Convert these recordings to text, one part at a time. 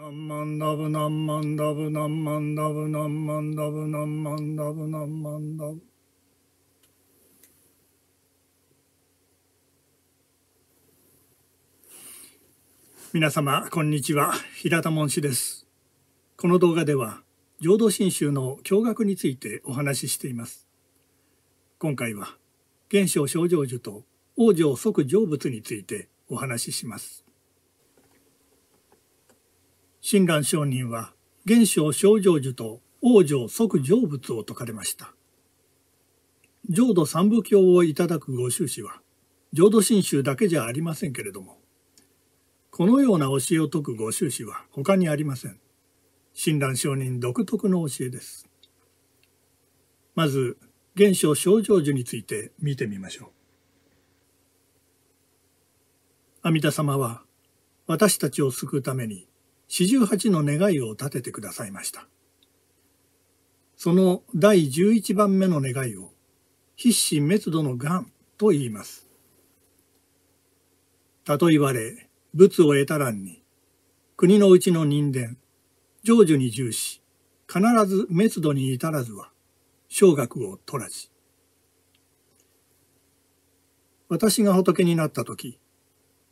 何万ダブ何万ダブ何万ダブ何万ダブ何万ダブ何万ダブ。皆様こんにちは。平田門氏です。この動画では浄土真宗の教学についてお話ししています。今回は現象症状樹と往生即成仏についてお話しします。親鸞上人は現象症状樹と往生即成仏を説かれました。浄土三部教をいただくご宗師は浄土真宗だけじゃありませんけれどもこのような教えを説くご宗師は他にありません。親鸞上人独特の教えです。まず現象症状樹について見てみましょう。阿弥陀様は私たちを救うために四十八の願いを立ててくださいましたその第十一番目の願いを必死滅度の癌と言いますたとえわれ仏を得たらんに、国のうちの人間、成就に重視、必ず滅度に至らずは、小学を取らじ。私が仏になった時、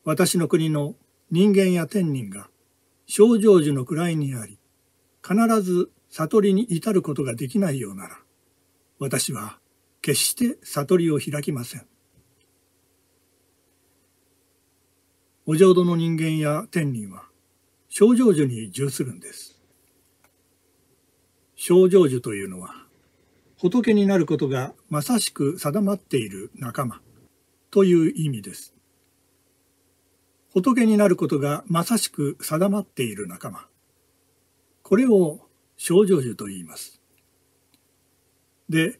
私の国の人間や天人が小成就の位にあり、必ず悟りに至ることができないようなら、私は決して悟りを開きません。お浄土の人間や天人は小成就に従するんです。小成就というのは仏になることがまさしく定まっている仲間という意味です。仏になることがまさしく定まっている仲間。これを小成就と言います。で、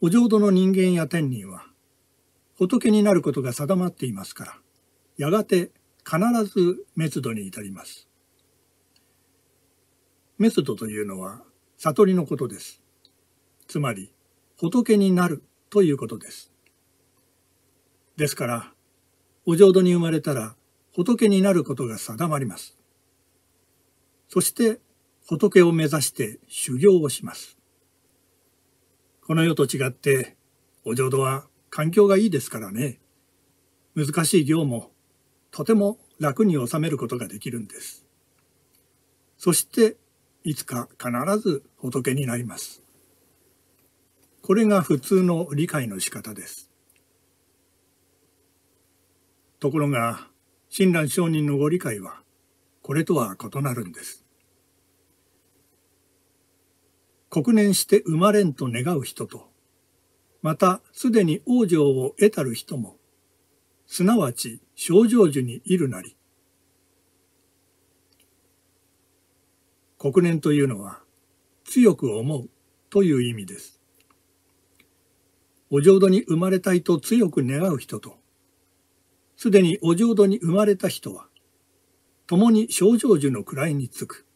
お浄土の人間や天人は仏になることが定まっていますから、やがて必ず滅度に至ります。滅度というのは悟りのことです。つまり仏になるということです。ですから、お浄土に生まれたら仏になることが定まります。そして仏を目指して修行をします。この世と違ってお浄土は環境がいいですからね。難しい行もとても楽に収めることができるんです。そしていつか必ず仏になります。これが普通の理解の仕方です。ところが親鸞上人のご理解はこれとは異なるんです。国年して生まれんと願う人とまたすでに往生を得たる人もすなわち症状樹にいるなり。国念というのは強く思うという意味です。お浄土に生まれたいと強く願う人と、すでにお浄土に生まれた人は、共に症状樹の位につく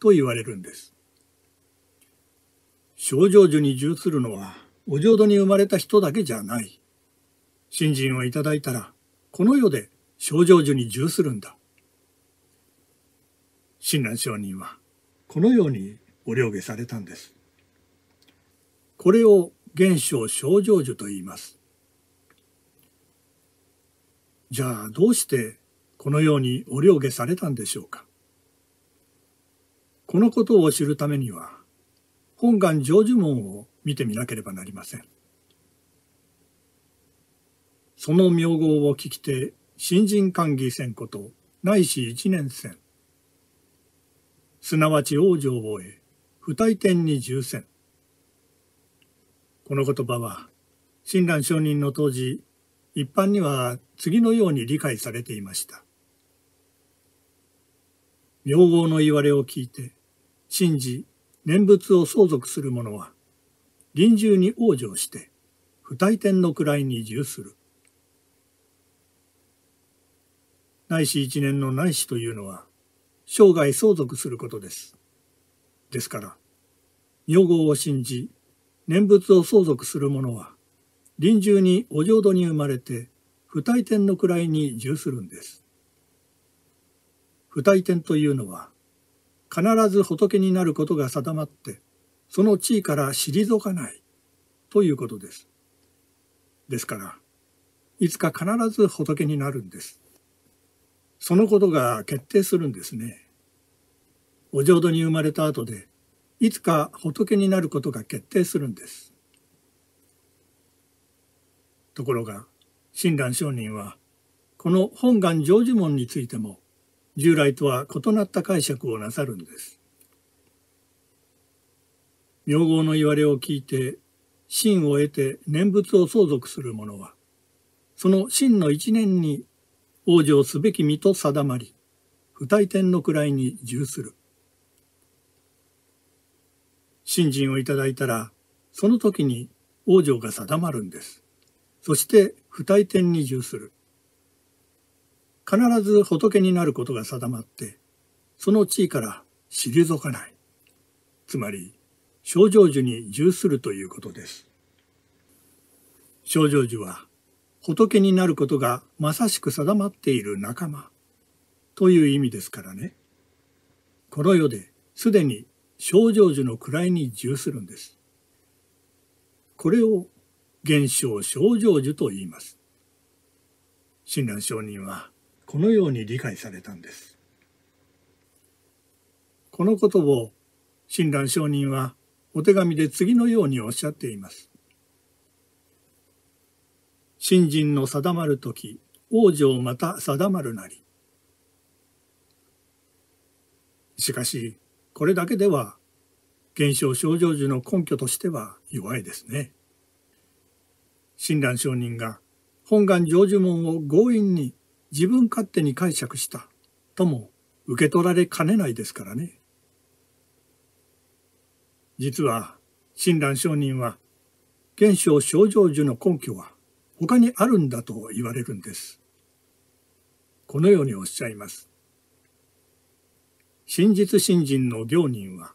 と言われるんです。症状樹に従するのはお浄土に生まれた人だけじゃない。信心をいただいたら、この世で症状樹に従するんだ。親鸞上人は、このようにお了下されたんです。これを現象症状樹と言います。じゃあどうしてこのようにお了下されたんでしょうか？このことを知るためには、本願成就門を見てみなければなりません。その名号を聞きて新人歓義せんことないし一年戦すなわち往生を得不退転に重戦この言葉は親鸞上人の当時一般には次のように理解されていました名号の言われを聞いて信じ念仏を相続する者は臨終に往生して不退転の位に従するないし一年のないしというのは生涯相続することです。ですから、名号を信じ、念仏を相続する者は、臨終にお浄土に生まれて、不退転の位に従するんです。不退転というのは、必ず仏になることが定まってその地位から退かないということです。ですからいつか必ず仏になるんです。そのことが決定するんですね。お浄土に生まれた後でいつか仏になることが決定するんです。ところが親鸞上人はこの本願成就門についても従来とは異なった解釈をなさるんです。名号の言われを聞いて真を得て念仏を相続する者はその真の一年に往生すべき身と定まり不退転の位に従する。信心をいただいたらその時に往生が定まるんです。そして不退転に従する。必ず仏になることが定まって、その地位から退かない。つまり、症状樹に従するということです。症状樹は、仏になることがまさしく定まっている仲間という意味ですからね。この世ですでに症状樹の位に従するんです。これを現象症状樹と言います。親鸞上人はこのように理解されたんです。このことを親鸞上人はお手紙で次のようにおっしゃっています。信心の定まる時、往生また定まるなり。しかし、これだけでは、現象症状樹の根拠としては弱いですね。親鸞上人が本願成就門を強引に自分勝手に解釈したとも受け取られかねないですからね。実は親鸞上人は現象症状樹の根拠は他にあるんだと言われるんです。このようにおっしゃいます。真実信心の行人は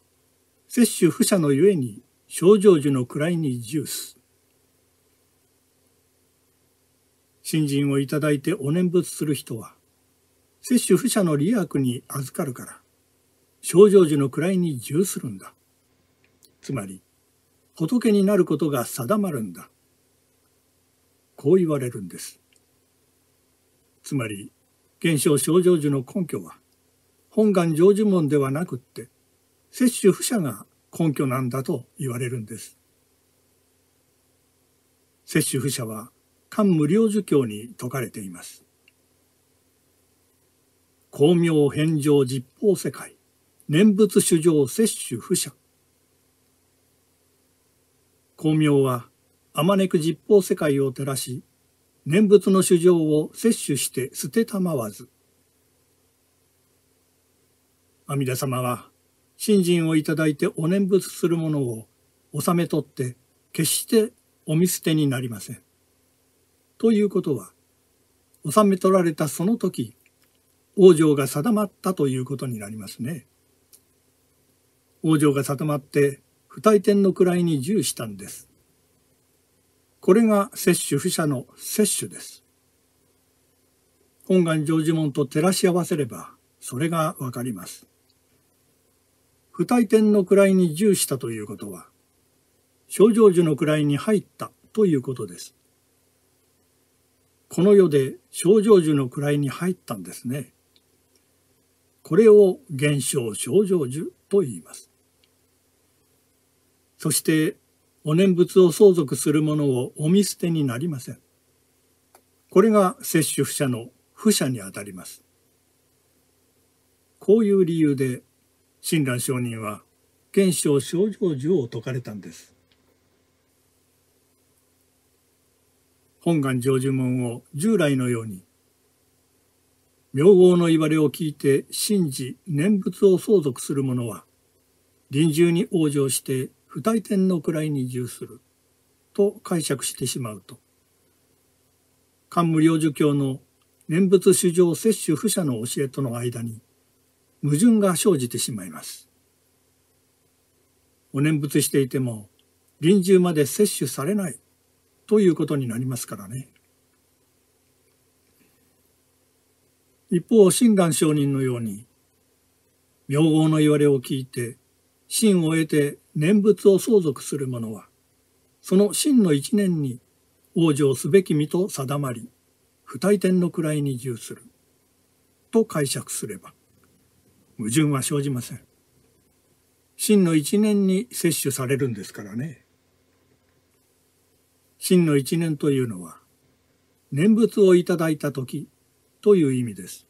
摂取不捨のゆえに症状樹の位に重視。信心をいただいてお念仏する人は、摂取不捨の利益に預かるから、症状樹の位に従するんだ。つまり、仏になることが定まるんだ。こう言われるんです。つまり、現象症状樹の根拠は、本願成就門ではなくって、摂取不捨が根拠なんだと言われるんです。摂取不捨は、漢無量寿経に説かれています。光明返上実法世界、念仏主上摂取不捨。光明は、あまねく実法世界を照らし、念仏の主上を摂取して捨てたまわず。阿弥陀様は、信心をいただいてお念仏する者を収め取って、決してお見捨てになりません。ということは、収め取られたその時、往生が定まったということになりますね。往生が定まって不退転の位に従したんです。これが摂取不捨の摂取です。本願成就門と照らし合わせれば、それがわかります。不退転の位に従したということは、症状樹の位に入ったということです。この世で症状樹の位に入ったんですね。これを現象症状樹と言います。そしてお念仏を相続する者をお見捨てになりません。これが摂取不捨の不捨にあたります。こういう理由で親鸞上人は現象症状樹を説かれたんです。本願成就門を従来のように、名号の言われを聞いて信じ念仏を相続する者は、臨終に往生して不退転の位に従すると解釈してしまうと、漢無量寿教の念仏主上摂取不捨の教えとの間に矛盾が生じてしまいます。お念仏していても臨終まで摂取されないということになりますからね。一方、親鸞上人のように、名号の言われを聞いて、真を得て念仏を相続する者は、その真の一年に往生すべき身と定まり、不退転の位に従する。と解釈すれば、矛盾は生じません。真の一年に摂取されるんですからね。真の一年というのは、念仏をいただいた時という意味です。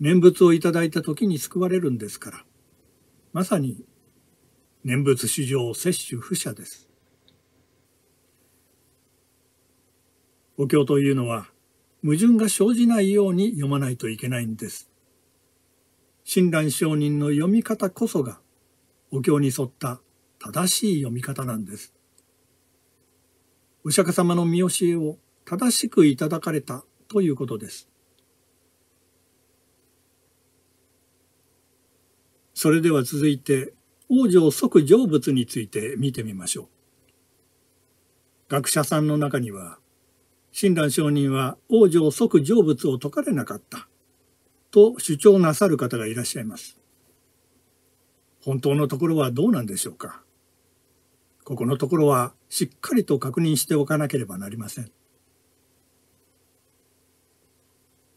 念仏をいただいた時に救われるんですから、まさに念仏史上摂取不捨です。お経というのは矛盾が生じないように読まないといけないんです。親鸞上人の読み方こそがお経に沿った正しい読み方なんです。お釈迦様の見教えを正しくいただかれたということです。それでは続いて往生即成仏について見てみましょう。学者さんの中には親鸞上人は往生即成仏を説かれなかったと主張なさる方がいらっしゃいます。本当のところはどうなんでしょうかここのところはしっかりと確認しておかなければなりません。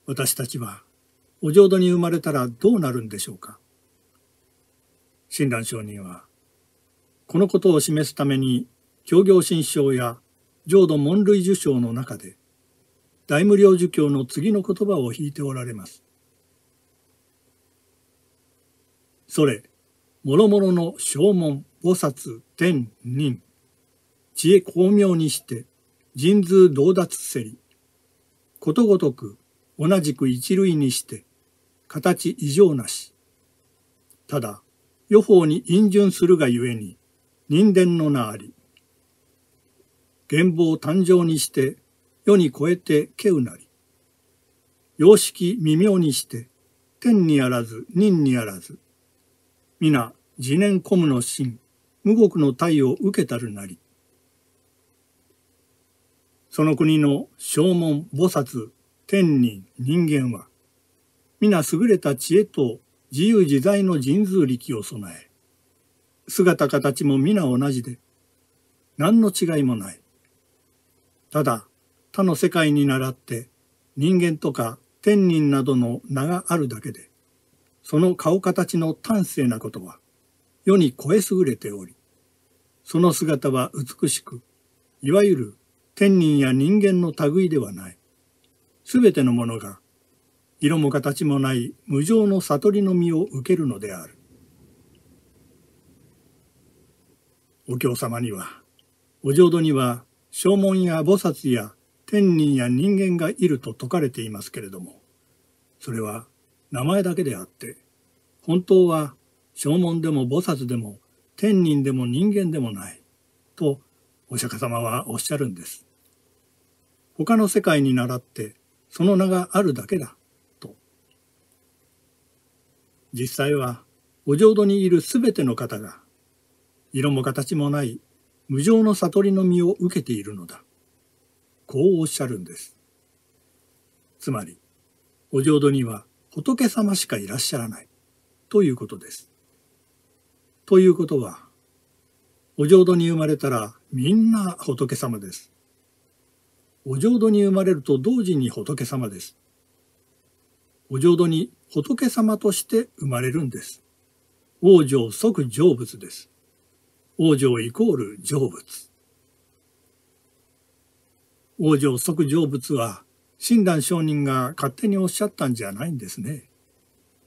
私たちはお浄土に生まれたらどうなるんでしょうか親鸞上人はこのことを示すために教行新章や浄土門類受賞の中で大無量寿経の次の言葉を引いておられます。それ、もろもろの正門、菩薩、天、人、知恵巧妙にして、人数同脱せり、ことごとく同じく一類にして、形異常なし。ただ、予報に陰順するがゆえに、人伝の名あり。現貌誕生にして世に超えてけうなり。様式微妙にして天にあらず人にあらず。皆自念込むの心、無国の体を受けたるなり。その国の正門菩薩天人人間は皆優れた知恵と自由自在の神通力を備え姿形も皆同じで何の違いもないただ他の世界に倣って人間とか天人などの名があるだけでその顔形の端正なことは世に超え優れておりその姿は美しくいわゆる天人や人間の類ではない。すべてのものが色も形もない無常の悟りの実を受けるのである。お経様にはお浄土には正門や菩薩や天人や人間がいると説かれていますけれども、それは名前だけであって、本当は正門でも菩薩でも天人でも人間でもない、とお釈迦様はおっしゃるんです。他の世界に倣ってその名があるだけだ、と。実際はお浄土にいるすべての方が、色も形もない無常の悟りの実を受けているのだ。こうおっしゃるんです。つまり、お浄土には仏様しかいらっしゃらないということです。ということは、お浄土に生まれたらみんな仏様です。お浄土に生まれると同時に仏様です。お浄土に仏様として生まれるんです。往生即成仏です。往生イコール成仏。往生即成仏は、親鸞上人が勝手におっしゃったんじゃないんですね。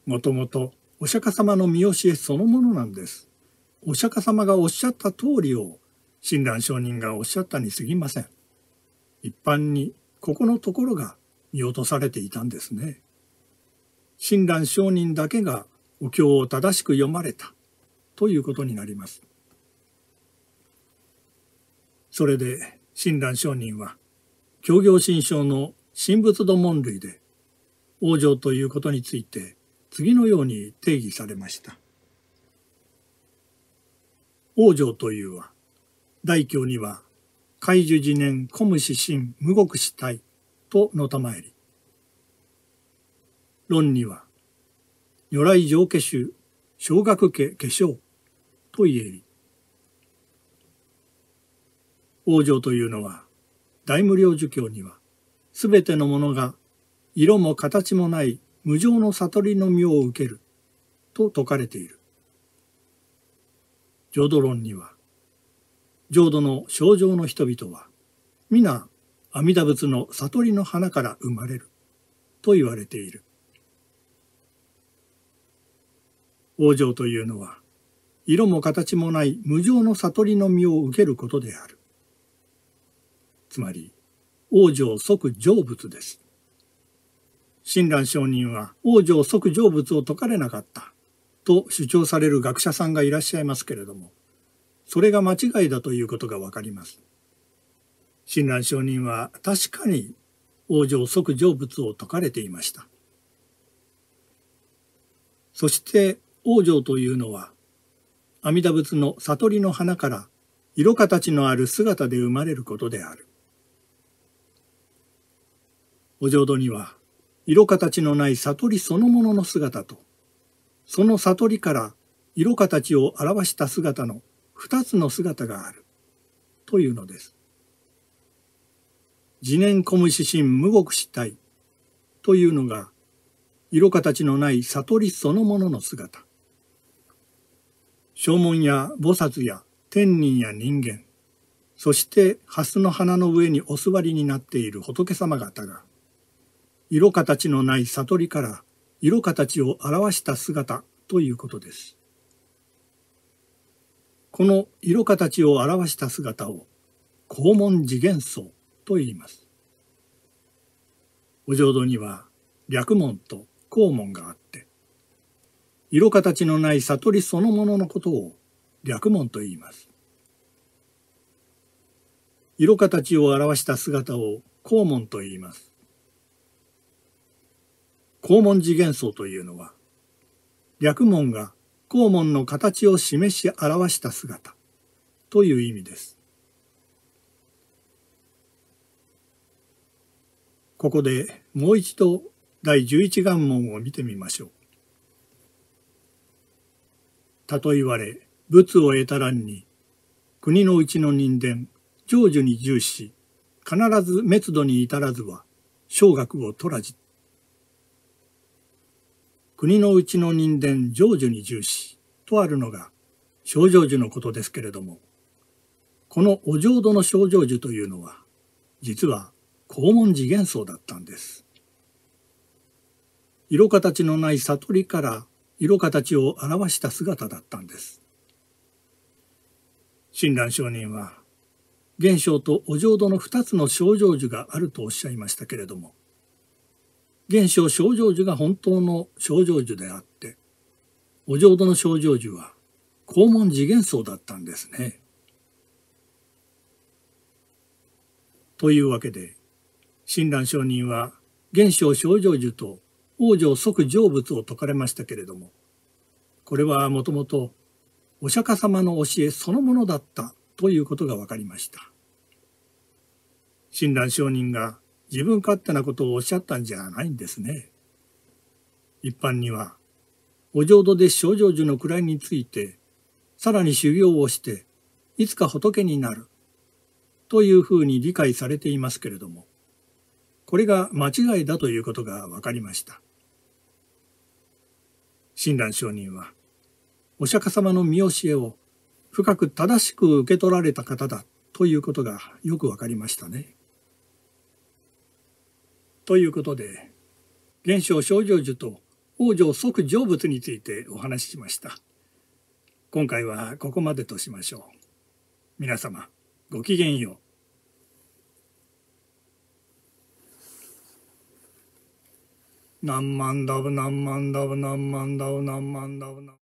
もともとお釈迦様の見教えそのものなんです。お釈迦様がおっしゃった通りを親鸞上人がおっしゃったに過ぎません。一般にここのところが見落とされていたんですね。親鸞上人だけがお経を正しく読まれたということになります。それで親鸞上人は教行新章の神仏度門類で往生ということについて次のように定義されました。往生というは大教には海樹自念古無指針無国死体とのたまえり論には如来上化種小学家化粧と言えり。王女というのは大無量寿教にはすべてのものが色も形もない無常の悟りの妙を受けると説かれている。浄土論には浄土の症状の人々は皆阿弥陀仏の悟りの花から生まれると言われている。往生というのは色も形もない無常の悟りの実を受けることである。つまり、往生即成仏です。親鸞上人は往生即成仏を解かれなかったと主張される学者さんがいらっしゃいますけれども、それが間違いだということがわかります。親鸞上人は確かに往生即成仏を説かれていました。そして往生というのは阿弥陀仏の悟りの花から色形のある姿で生まれることである。お浄土には色形のない悟りそのものの姿とその悟りから色形を表した姿の二つの姿があるというのです。自念小虫心無極死体というのが色形のない悟りそのものの姿。正門や菩薩や天人や人間、そして蓮の花の上にお座りになっている仏様方が、色形のない悟りから色形を表した姿ということです。この色形を表した姿を黄門次元層と言います。お浄土には略門と黄門があって、色形のない悟りそのもののことを略門と言います。色形を表した姿を黄門と言います。黄門次元層というのは、略門が黄門の形を示し表した姿という意味です。ここでもう一度第十一願門を見てみましょう。たとえわれ、仏を得たらんに、国のうちの人伝、成就に重視し、必ず滅度に至らずは、小学を取らじ。国のうちの人伝成就に重視とあるのが症状樹のことですけれども、このお浄土の症状樹というのは、実は黄門次元層だったんです。色形のない悟りから色形を表した姿だったんです。親鸞上人は、現象とお浄土の二つの症状樹があるとおっしゃいましたけれども、現象症状樹が本当の症状樹であって、お浄土の症状樹は肛門次元層だったんですね。というわけで、親鸞上人は現象症状樹と王女即成仏を説かれましたけれども、これはもともとお釈迦様の教えそのものだったということが分かりました。親鸞上人が自分勝手なことをおっしゃったんじゃないんですね。一般には、お浄土で症状樹の位について、さらに修行をして、いつか仏になる、というふうに理解されていますけれども、これが間違いだということが分かりました。親鸞上人は、お釈迦様の見教えを深く正しく受け取られた方だということがよく分かりましたね。ということで、現象症状樹と王女即成仏についてお話ししました。今回はここまでとしましょう。皆様、ごきげんよう。何万ダブ何万ダブ何万ダブ何万ダブ